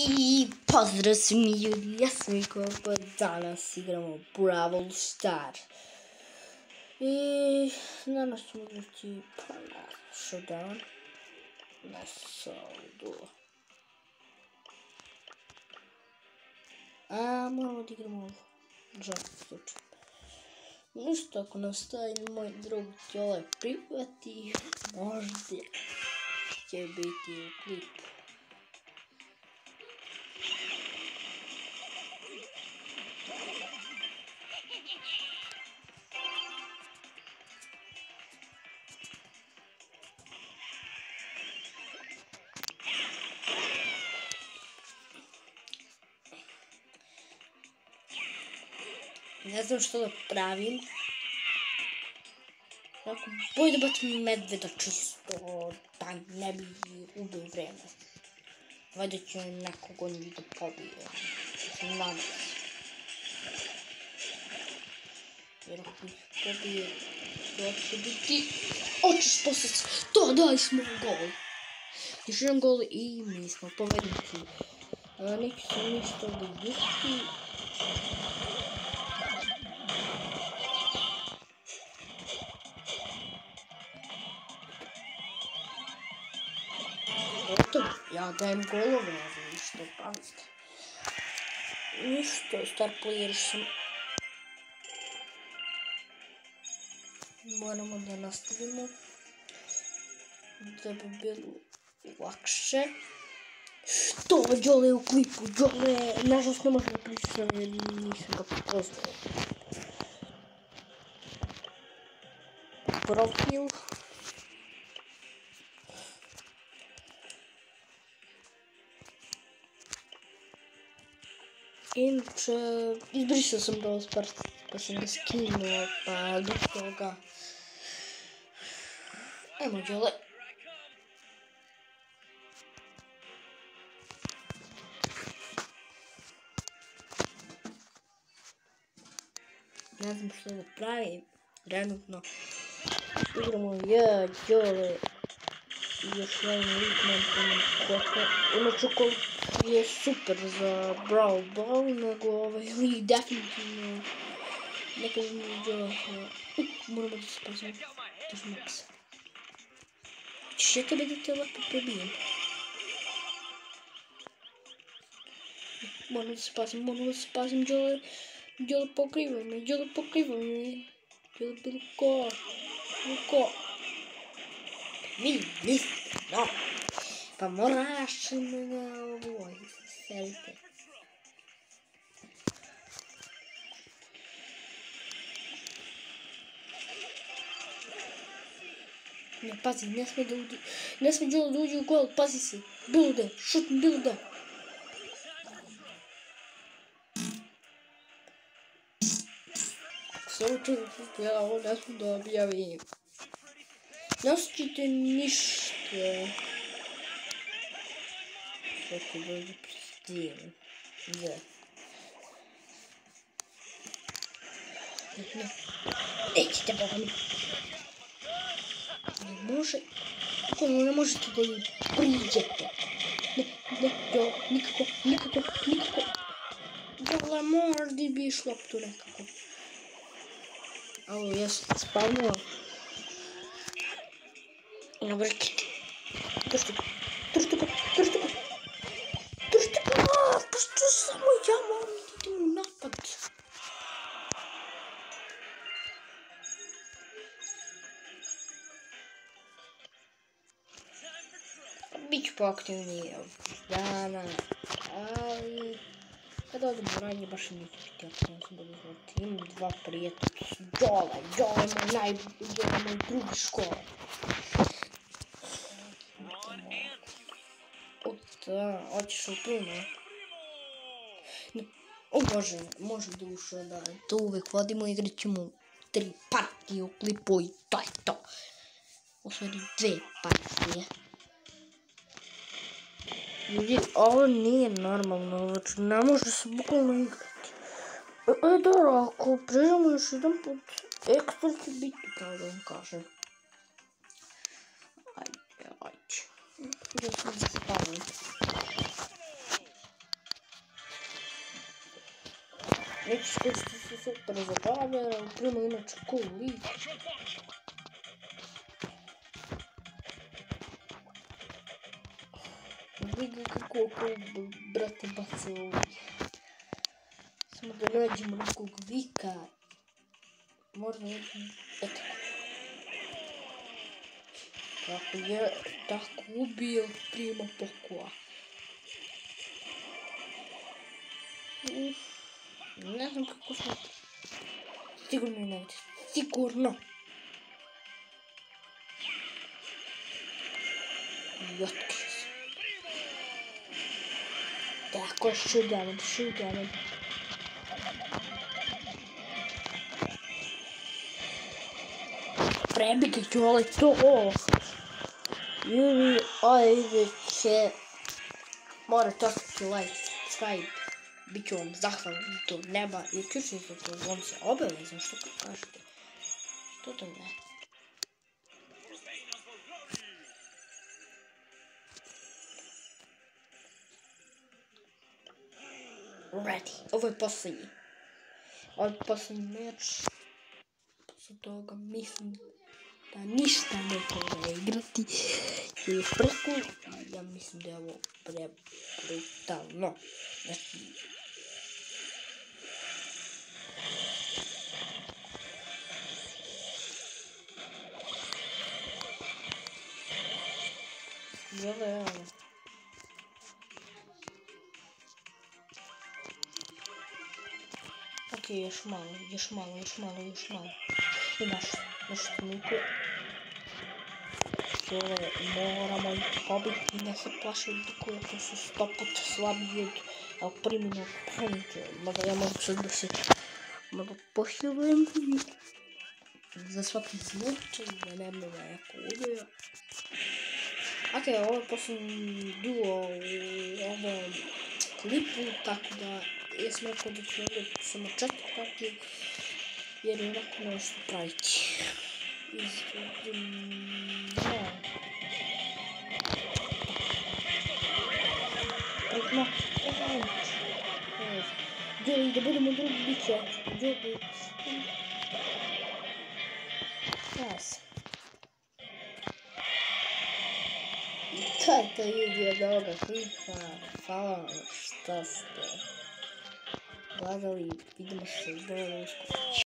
I pozdrav svim ljudi, ja sam Iko, pa danas igramo Brawl Star. I danas ćemo igrati pa na showdown, na solo. A moramo da igramo ovo, žao slučaj. Ništa, ako nas taj moj drug Tjole prihvati, možda će biti u klipu. Ne znam što da pravim. Ako bolje da bacim medveda čisto, da ne bi ubio vreme. Valjda će nekog on da pobije. Nadam se. Jer ako ih pobije, to će biti... Očiš posljec! To, dali smo gol! Još jedan gol i mi smo pobednici. Neću se ništa ovdje igrati. Gotovo, ja dajem golove, ne znam ništa, pazite. Ništa, star player sam. Moramo da nastavimo. Da bi bilo lakše. To, Đole u klipu, Đole, nažalost ne možemo pričati, jer nisam ga prepoznao. Profil. Inače, izbrisao sam Brawl Stars, pa sam ga skinuo, pa toga. Ajmo, Đole. Ne znam što da pravim, trenutno. Igramo ja, Đole, i još jedan lik, nemam pojma koliko. Inače, koliko je super za Brawl Ball, nego ovaj lik definitivno ne kažem mi Đole. Moramo da se pazimo, držimo se. Ćeš ja tebe da te lepo prebijem. Moram da se pazim, moram da se pazim, Đole. Đole pokriva me, Đole pokriva me. Đole bilo ko. Bilo ko. Vi niste, no. Pa moraš na ovoj, selite. Ne, pazi, ne sme da uđe, ne Đole da uđe u gol, pazi se. Bilo da, šut, bilo da. Slučajno ja ovo ne smijem da objavim. Ne osjećate ništa. Kako dođe pristijem. Da. Ne, ne. Nećete boga mi. Ne može. Kako ne možete da im priđete? Ne, ne, jo, nikako, nikako, nikako. Dole mora da bi išlo tu nekako. Alo, ja sam spavnula. Navrtite. Držite ga, držite ga, držite ga. Držite ga, pa što samo ja moram da idem u napad. Biću poaktivniji ovih dana, ali kada odem u radnje baš neće biti aktivno sam budu Da, hoćeš u puno. O bože, može dušo da to uvek vodimo, igrat ćemo tri partije u klipu i to je to. U stvari dve partije. Ljudi, ovo nije normalno, znači ne može se bukvalno igrati. E, dobro, ako prežemo još jedan put, ekstra će biti, da vam kažem. Żeśmy wyspali. Jakiś kości super zabawia, ale utrzymuj na czekuli. Wygląda jak łokoł brata Bacowi. Są do ludzi mrugowika. Można Eto je, tako ubio prima pokua. Uf. Ne znam kako smo... Sigurno je negdje. Sigurno. I otkrio se. Tako, šugavam, šugavam. Prebige jole to. Ili, ajde će... Morate ostaviti like, subscribe. Biću vam zahvalan do neba i uključite to zvonce obavezno što kažete. Što to ne? Ready. Ovo je posljednji. Ovo je posljednji meč. Toga mislim da ništa ne treba igrati. I još preko, ja mislim da je ovo pre brutalno. Znači, Zove ovo. Ok, još malo, još malo, još malo, još malo. I sniku. Zove, moramo ih pobiti, ne se plaši od dukova, to su sto puta slabiji od El Primino Punče. Mada ja mogu sad da se malo pohilujem. Za svaki slučaj, da ne bi me neko ubio. Ok, ovo je posljednji duo u ovom klipu, tako da sam rekao da ću ovdje samo četiri partije, jer je ovako nešto praviti. Izgledim, ne. No, evo, Gdje da budemo drugi bit će, gdje bi... To je to ovoga klipa. Hvala vam što ste gledali. Vidimo se vrlo uskoro.